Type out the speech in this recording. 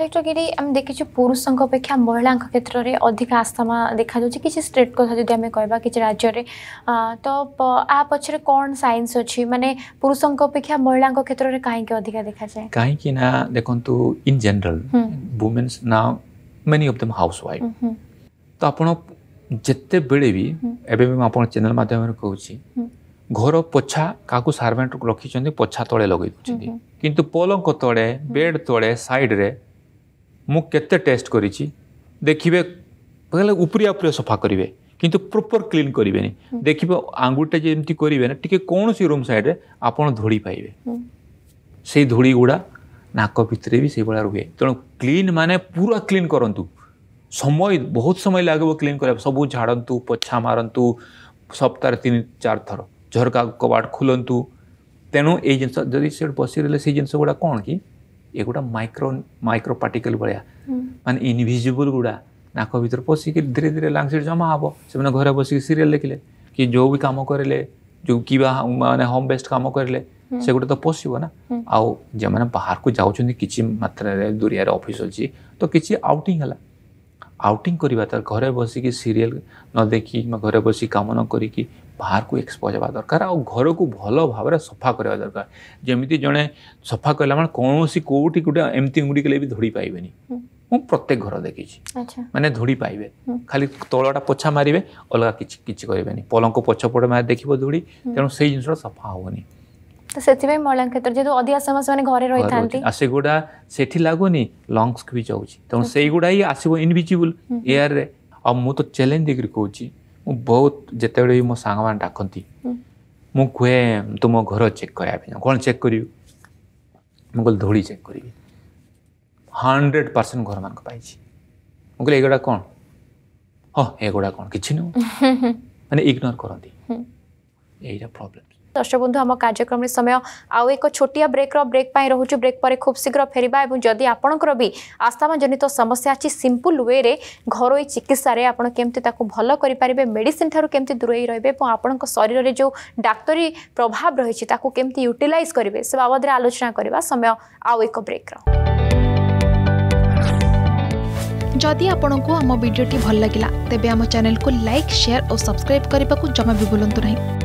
doctor ଗିରି ଆମେ ଦେଖିଛୁ ପୁରୁଷଙ୍କ ଅପେକ୍ଷା ମହିଳାଙ୍କ କ୍ଷେତ୍ରରେ ଅଧିକ ଆସ୍ଥାମା ଦେଖାଯାଉଛି କିଛି ଷ୍ଟେଟ୍ କଥା ଯଦି ଆମେ କହିବା କିଛି ରାଜ୍ୟରେ ତ ଆ ପଛରେ କ'ଣ ସାଇନ୍ସ ଅଛି ମାନେ ପୁରୁଷଙ୍କ ଅପେକ୍ଷା ମହିଳାଙ୍କ କ୍ଷେତ୍ରରେ କାହିଁକି ଅଧିକା ଦେଖାଯାଏ କାହିଁକି ନା ଦେଖନ୍ତୁ ଇନ୍ ଜେନେରାଲ ୱୁମେନ୍ସ ନା many of them housewife ତ ଆପଣ ଯେତେବେଳେ ବି ଏବେ ବି ମୁଁ ଆପଣଙ୍କ ଚ୍ୟାନେଲ୍ ମାଧ୍ୟମରେ କହୁଛି ଘର ପୋଛା କାହାକୁ ସାର୍ଭେଣ୍ଟ ରଖିଛନ୍ତି ପୋଛା ତଳେ ଲଗେଇ ଦେଉଛନ୍ତି କିନ୍ତୁ ପଲଙ୍କ ତଳେ ବେଡ୍ ତଳେ ସାଇଡ଼୍ରେ ମୁଁ କେତେ ଟେଷ୍ଟ କରିଛି ଦେଖିବେ କହିଲେ ଉପରିଆ ଉପରିଆ ସଫା କରିବେ କିନ୍ତୁ ପ୍ରପର୍ କ୍ଲିନ୍ କରିବେନି ଦେଖିବେ ଆଙ୍ଗୁଠିଟା ଯେମିତି କରିବେ ନା ଟିକେ କୌଣସି ରୁମ୍ ସାଇଡ଼୍ରେ ଆପଣ ଧୂଳି ପାଇବେ ସେଇ ଧୂଳି ଗୁଡ଼ା ନାକ ଭିତରେ ବି ସେଇଭଳିଆ ରୁହେ ତେଣୁ କ୍ଲିନ୍ ମାନେ ପୁରା କ୍ଲିନ୍ କରନ୍ତୁ ସମୟ ବହୁତ ସମୟ ଲାଗିବ କ୍ଲିନ୍ କରିବା ସବୁ ଝାଡ଼ନ୍ତୁ ପୋଛା ମାରନ୍ତୁ ସପ୍ତାହରେ ତିନି ଚାରି ଥର ଝରକା କବାଟ ଖୋଲନ୍ତୁ ତେଣୁ ଏଇ ଜିନିଷ ଯଦି ସେଠି ବସିଦେଲେ ସେଇ ଜିନିଷ ଗୁଡ଼ା କ'ଣ କି ये एगुटा माइक्रो माइक्रो पार्टिकल भाया मान इनजिबुल गुड़ा नाक भितर पशिक धीरे धीरे लांग सीट जमा हाब से घर बस कि सीरीयल देखिले कि जो भी कम करें जो कि मानते होम बेस्ड कम करेंगे से गुट तो पशोना आउ जो बाहर को जाऊँ मात्र दूरिया अफिस् अच्छी तो किसी आउटिंग है आउटिंग करवा घर बस कि सीरीयल न देखी घर बस कम न करी ବାହାରକୁ ଏକ୍ସପୋଜ୍ ହେବା ଦରକାର ଆଉ ଘରକୁ ଭଲ ଭାବରେ ସଫା କରିବା ଦରକାର ଯେମିତି ଜଣେ ସଫା କଲା ମାନେ କୌଣସି କେଉଁଠି ଗୋଟେ ଏମିତି ଗୁଡ଼ିକ ବି ଧୋଡ଼ି ପାଇବେନି ମୁଁ ପ୍ରତ୍ୟେକ ଘର ଦେଖିଛି ମାନେ ଧୂଳି ପାଇବେ ଖାଲି ତଳଟା ପୋଛା ମାରିବେ ଅଲଗା କିଛି କିଛି କରିବେନି ପଲଙ୍କ ପଛପଟେ ମାରି ଦେଖିବ ଧୂଳି ତେଣୁ ସେଇ ଜିନିଷଟା ସଫା ହେବନି ତ ସେଥିପାଇଁ ମଇଳା କ୍ଷେତ୍ର ଯେହେତୁ ଅଧିକା ସମୟ ସେମାନେ ଘରେ ରହିଥାନ୍ତି ଆଉ ସେଗୁଡ଼ା ସେଠି ଲାଗୁନି ଲଙ୍ଗସ୍କୁ ବି ଯାଉଛି ତେଣୁ ସେଇଗୁଡ଼ା ହିଁ ଆସିବ ଇନଭିଜିବୁଲ୍ ଏୟାର୍ରେ ଆଉ ମୁଁ ତ ଚ୍ୟାଲେଞ୍ଜ ଦେଇକିରି କହୁଛି ମୁଁ ବହୁତ ଯେତେବେଳେ ବି ମୋ ସାଙ୍ଗମାନେ ଡାକନ୍ତି ମୁଁ କୁହେ ତୁମ ଘର ଚେକ୍ କରିବା ପାଇଁ କ'ଣ ଚେକ୍ କରିବି ମୁଁ କହିଲି ଧୂଳି ଚେକ୍ କରିବି ହଣ୍ଡ୍ରେଡ଼ ପରସେଣ୍ଟ ଘରମାନଙ୍କ ପାଇଛି ମୁଁ କହିଲି ଏଗୁଡ଼ା କ'ଣ ହଁ ଏଗୁଡ଼ା କ'ଣ କିଛି ନୁହଁ ମାନେ ଇଗ୍ନୋର କରନ୍ତି ଏଇଟା ପ୍ରୋବ୍ଲେମ୍ দর্শক বন্ধু আমার কার্যক্রমের সময় আউ এক ছোটিয়া ব্রেক্র ব্রেক পাই রহুছি ব্রেক পরে খুব শীঘ্র ফেরিবা এবং যদি আপনার বি আস্তামাজনিত সমস্যা আছে সিম্পল ওয়েরে ঘরোই চিকিৎসার আপনার কেমতি তাকে ভাল করে পারে মেডিসিন ঠার কেমতি দূরেই রহবে এবং আপনার শরীরের যে ডাক্তরি প্রভাব রয়েছে তাকে কেমতি ইউটিলাইজ করবে সে বাবদরে আলোচনা করা সময় আউ এক ব্রেক্র जदि आपण को आम भिडी भल लगा तेब आम चेल्क लाइक सेयार और सब्सक्राइब करने को जमा भी बुलां नहीं